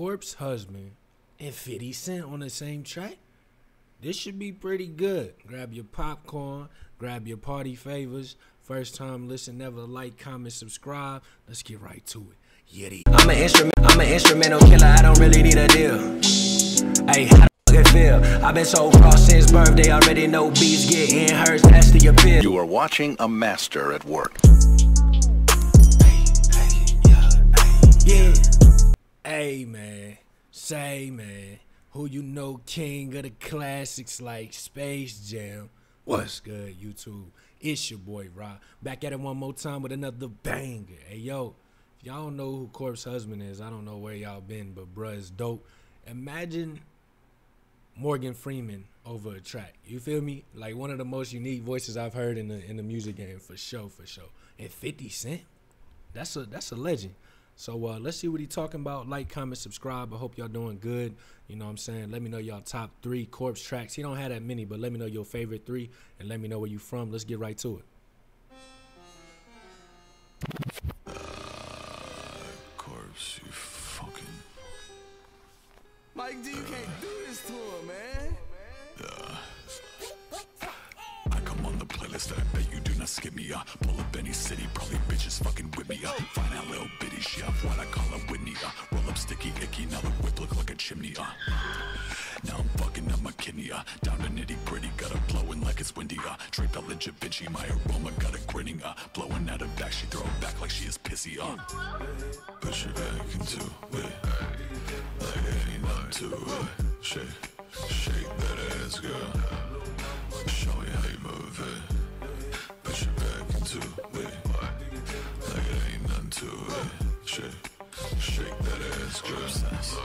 Corpse Husband and 50 Cent on the same track. This should be pretty good. Grab your popcorn, grab your party favors. First time listen, never like, comment, subscribe. Let's get right to it. Yeti. I'm an instrument, I'm an instrumental killer. I don't really need a deal. Hey, how the fuck it feel? I've been so raw since birthday. Already know beats getting hurt. That's the appeal. You are watching a master at work. Hey man, say man, who you know king of the classics like Space Jam. What's good, YouTube? It's your boy Rah. Back at it one more time with another banger. Hey yo, if y'all don't know who Corpse Husband is, I don't know where y'all been, but bruh is dope. Imagine Morgan Freeman over a track. You feel me? Like one of the most unique voices I've heard in the in the music game for sure, for sure. And 50 Cent, that's a that's a legend. So uh, let's see what he talking about. Like, comment, subscribe. I hope y'all doing good. You know what I'm saying? Let me know y'all top three corpse tracks. He don't have that many, but let me know your favorite three and let me know where you from. Let's get right to it. Corpse, you fucking. Mike D, you can't do this to him, man. I come on the playlist, I bet you do not skip me. Uh. Pull up any city, probably bitches fucking with me. Uh. Find out little bitty shit, what I call a Whitney. Uh. Roll up sticky icky, now the whip look like a chimney. Uh. Now I'm fucking up my kidney. Uh. Down to nitty gritty, got her blowing like it's windy. Uh. Draped out legit Vinci, my aroma got her grinning. Uh. Blowing out her back, she throw it back like she is pissy. Uh. Push her back into it. Like it ain't nothing to it. Shake, shake that ass, girl. Shake, that ass, girl. Show me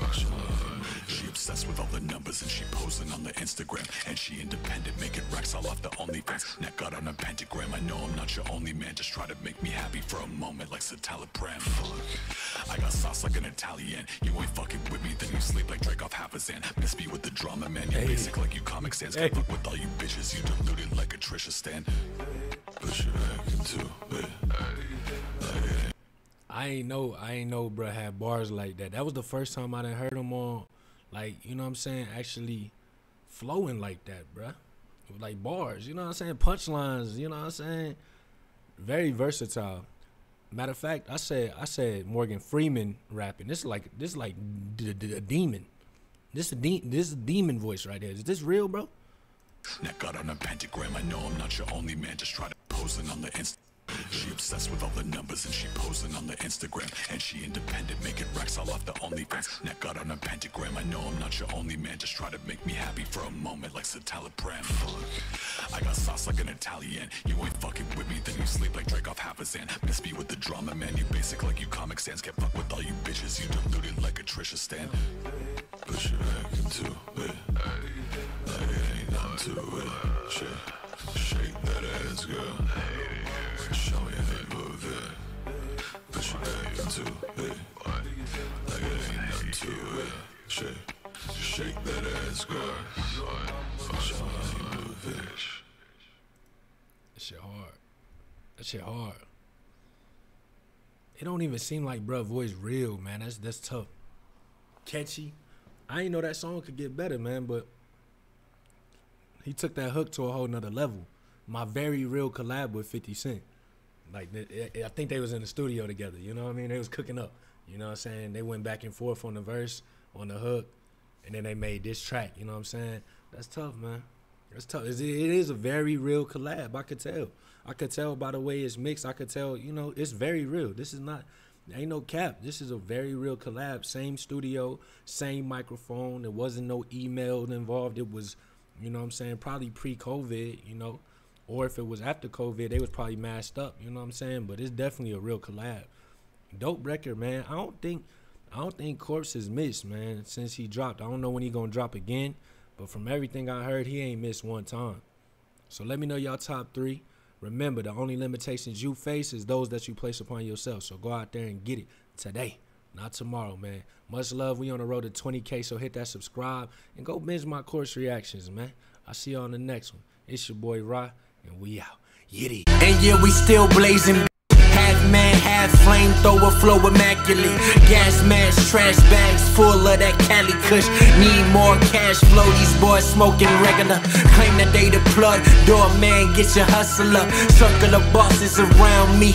how you move it. She obsessed with all the numbers and she posing on the Instagram. And she independent, making racks all off the OnlyFans. Neck out on a pentagram. I know I'm not your only man. Just try to make me happy for a moment, like citalopram. Fuck. I got sauce like an Italian. You ain't fucking with me, then you sleep like Drake off half a Zan. Miss me with the drama, man. You basic like you comic sans. Hey. Fuck with all you bitches. You diluted like a Trisha Stan. Push it back into it. I ain't know, I ain't know, bruh had bars like that. That was the first time I done heard him on, like, you know what I'm saying, actually flowing like that, bruh. Like bars, you know what I'm saying, punchlines, you know what I'm saying. Very versatile. Matter of fact, I said, I said Morgan Freeman rapping. This is like, this is like d- d- a demon. This a de- this is a demon voice right there. Is this real, bro? Neck out on a pentagram. I know I'm not your only man. Just try to posing on the Insta. She obsessed with all the numbers and she posing on the Instagram. And she independent, making racks all off the OnlyFans. Neck out on a pentagram. I know I'm not your only man. Just try to make me happy for a moment, like citalopram. I got sauce like an Italian. You ain't fucking with me, then you sleep like Drake off half a Zan. Miss me with the drama, man. You basic like you comic sans. Can't fuck with all you bitches. You diluted like a Trisha Stan. Push it back into it. Like it ain't nothing to it. Shake, shake that ass, girl. Into it. Like it ain't nothing to it. Shake, shake that ass, girl. That shit hard. That shit hard. It don't even seem like bruh voice real, man. That's that's tough. Catchy. I ain't know that song could get better, man, but he took that hook to a whole nother level. My very real collab with 50 Cent. Like th- I I think they was in the studio together, you know what I mean? They was cooking up. You know what I'm saying? They went back and forth on the verse, on the hook, and then they made this track, you know what I'm saying? That's tough, man. That's tough. It is a very real collab. I could tell. I could tell by the way it's mixed. I could tell, you know, it's very real. This is not, ain't no cap. This is a very real collab. Same studio, same microphone. There wasn't no email involved. It was, you know what I'm saying, probably pre COVID, you know, or if it was after COVID, they was probably masked up, you know what I'm saying? But it's definitely a real collab. Dope record, man. I don't think, I don't think Corpse has missed, man, since he dropped. I don't know when he gonna drop again, but from everything I heard, he ain't missed one time. So let me know y'all top three. Remember, the only limitations you face is those that you place upon yourself. So go out there and get it today, not tomorrow, man. Much love. We on the road to 20K, so hit that subscribe and go binge my Corpse reactions, man. I'll see you on the next one. It's your boy Rah, and we out. Yitty. And yeah, we still blazing. Half man, half flamethrower flow immaculate. Gas mask, trash bags full of that Cali Kush. Need more cash flow. These boys smoking regular. Claim that they the plug. Doorman, get your hustle up. Circle of the bosses around me.